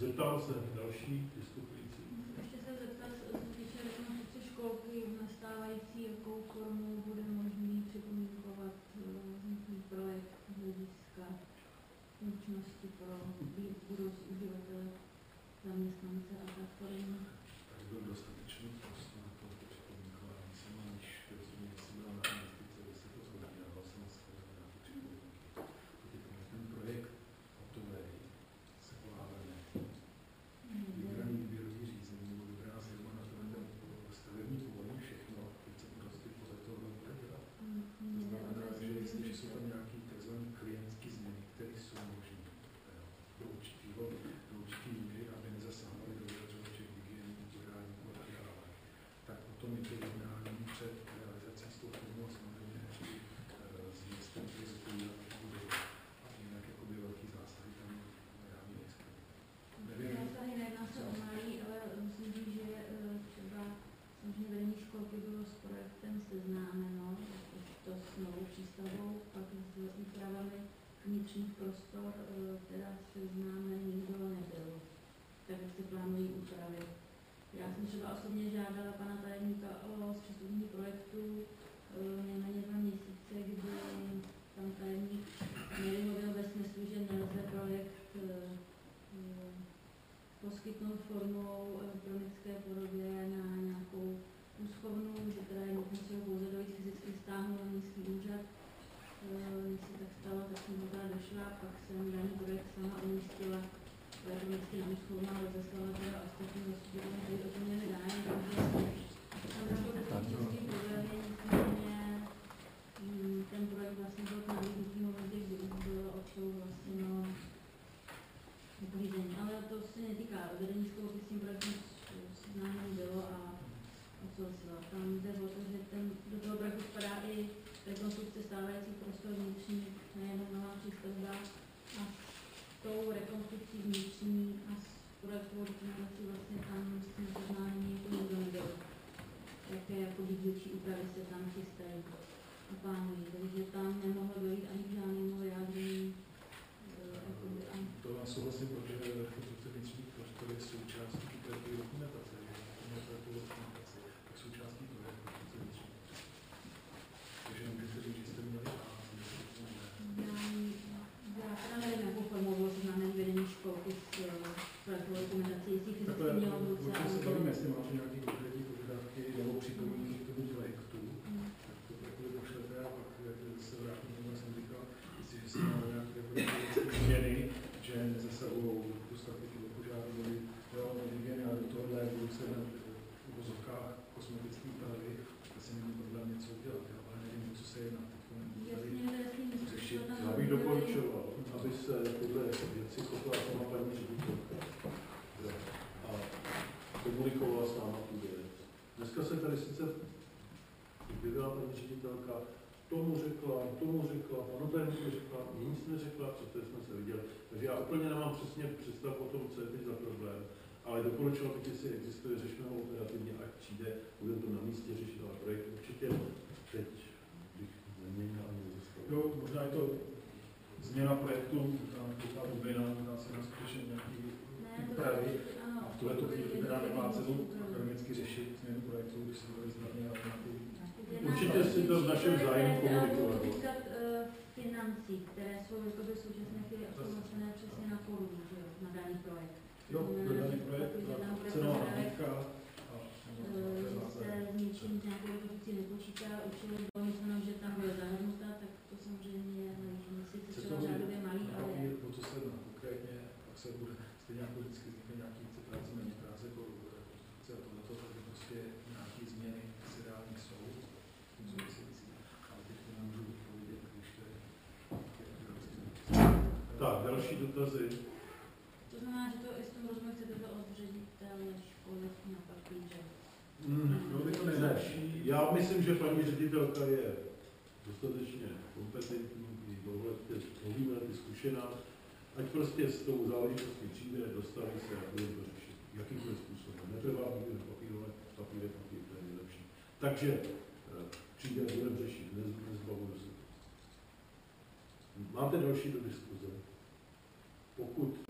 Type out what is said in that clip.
Zeptal se další vystupující. Ještě se zeptat, co se týče rekonstrukce školky, nastávající, jakou formou bude možný připomínkovat eh, vzniklý projekt z hlediska funkčnosti pro bý- budoucí uživatele, zaměstnance a tak podobně. Tak byl dostatečný prostor na to připomínkování. Jsem aniž rozumět, jestli byla na investice, kde se to zhodí, a vlastně se to na ty připomínky. Pokud ten- ten projekt hotový, se pohádáme. Vybraný výběrový řízení nebo vybraná firma na to stavební povolení, všechno, teď se prostě podle toho bude dělat. To znamená, že jestliže jsou tam nějaké tzv. klientské změny, které jsou možné jo, do určitého, do určitý míry, aby nezasahovaly do vyjadřovaček hygieny, kulturální a tak dále, tak potom je to jednání před realizací s tou firmou a samozřejmě eh, s městem, který zodpovídá bude a jinak jakoby velký zásahy tam reálně nejsou. Nevím, Já tady nejedná se o malý, ale myslím, si, že eh, třeba samozřejmě vedení školky bylo s projektem seznámeno, to s novou přístavou, pak s úpravami vnitřních prostor, eh, teda seznámen nikdo nebyl, tak jak se plánují úpravy. Já jsem třeba osobně žádala pana tajemníka o zpřístupnění projektu eh, nejméně dva měsíce, kdy pan tajemník nevyhověl ve smyslu, že nelze projekt eh, eh, poskytnout formou elektronické podobě na nějakou úschovnu, že teda je nutné si ho pouze dojít fyzicky stáhnout na místní úřad. Eh, Když se tak stalo, tak jsem teda došla, pak jsem daný projekt sama umístila elektronicky na úschovnu a rozeslala teda ostatním zastupitelům, kteří o tom měli zájem, takže tam došlo k technický problémy, nicméně mm, ten projekt vlastně byl k nabídnutí momentě, kdy už bylo odsouhlaseno uklízení, ale to se netýká vedení školky s tím projektem seznámení bylo a odsouhlasila. Tam jde o to, že ten, do toho projektu spadá i rekonstrukce stávajících prostor vnitřní, nejenom nová přístavba a tou rekonstrukcí vnitřní a s projektovou vlastně tam s tím seznámení to nikdo. Jaké jako dílčí úpravy se tam chystají a plánují, takže tam nemohlo dojít ani k žádnému vyjádření eh, jakoby, a To vás souhlasím, protože rekonstrukce vnitřních prostor je součástí projektové dokumentace. Je to projektovou dokumentaci, tak součástí toho je rekonstrukce vnitřních prostor. Takže můžete říct, že jste měli a že Já, já teda nevím, jakou formou bylo seznámení vedení školky s eh, projektovou dokumentací, jestli fyzicky Takhle, mělo v ruce. určitě se ale- bavíme, jestli máte nějaké konkrétní požadavky nebo připomínky k tomu projektu, Mm. tak to takhle pošlete a pak jak se vrátím tomu, jsem říkal, jestliže se má nějaké změny, že nezasahují do statiky, do požáru, do jo, do hygieny a do tohohle budou se na v vozovkách kosmetické úpravy, tak si není problém něco udělat, ale nevím, co se jedná. Teď tady ale řešit. Já bych doporučoval, aby se tyhle věci kopla sama paní ředitelka Jo. a komunikovala s náma tu věc. Dneska se tady sice objevila paní ředitelka, tomu řekla, tomu řekla, panu tajemníku řekla, nic neřekla, přesto jsme se viděli. Takže já úplně nemám přesně představu o tom, co je teď za problém, ale doporučoval bych, jestli existuje, řešme ho operativně, ať přijde, budeme to na místě řešit, ale projekt určitě teď bych neměnil ani nezastavil. Jo, možná je to změna projektu, ta ta bublina, dá se na skutečně nějaký úpravy. Tuhle tu chvíli teda nemá cenu akademicky řešit změnu projektu, když se to vyznáme na Určitě si to v našem zájmu komunikovat. eh, financí, které jsou jakoby současné chvíli odsouhlasené přesně na korunu, na daný projekt. Jo, projekt, Protože tam bude cenová nabídka eh, se s nějakou rekonstrukcí nepočítá, určitě bylo myšleno, že tam bude zahrnuta, tak to samozřejmě je legitimní, sice Se třeba to bude řádově malý, ale papír, o co se konkrétně, pak se bude stejně jako vždycky vznikne nějaký více práce, méně práce po rekonstrukci a tohle to tady prostě nějaké změny se reálně jsou, s tím související, ale teď to nemůžu odpovědět, když to je. Tak, další dotazy. to znamená, že to i s tom rozumem chcete to od ředitele školy na papíře. Hmm, no, by to nejlepší. Já myslím, že paní ředitelka je dostatečně kompetentní, dlouhý lety zkušená, ať prostě s tou záležitostí přijde, dostaví se a bude to řešit. Jakýmkoliv způsobem. Netrvá nikdy na papíru, ale papír to je nejlepší. Takže eh, přijde, budeme řešit, nez, nezbavuju se. Máte další do diskuze? Pokud